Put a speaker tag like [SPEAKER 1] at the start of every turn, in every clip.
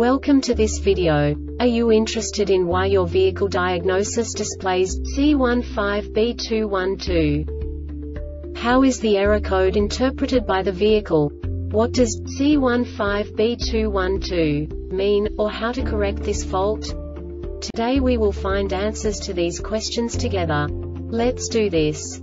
[SPEAKER 1] Welcome to this video. Are you interested in why your vehicle diagnosis displays C15B212? How is the error code interpreted by the vehicle? What does C15B212 mean, or how to correct this fault? Today we will find answers to these questions together. Let's do this.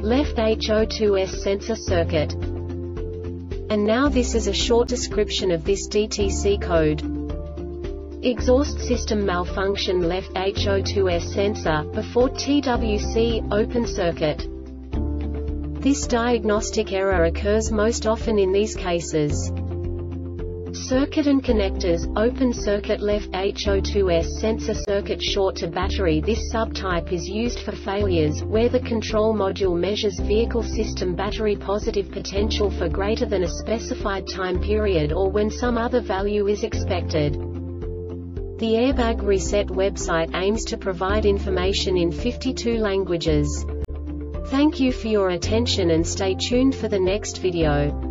[SPEAKER 1] left HO2S sensor circuit. And now this is a short description of this DTC code. Exhaust system malfunction left HO2S sensor, before TWC, open circuit. This diagnostic error occurs most often in these cases. Circuit and connectors, open circuit left HO2S sensor circuit short to battery This subtype is used for failures, where the control module measures vehicle system battery positive potential for greater than a specified time period or when some other value is expected. The Airbag Reset website aims to provide information in 52 languages. Thank you for your attention and stay tuned for the next video.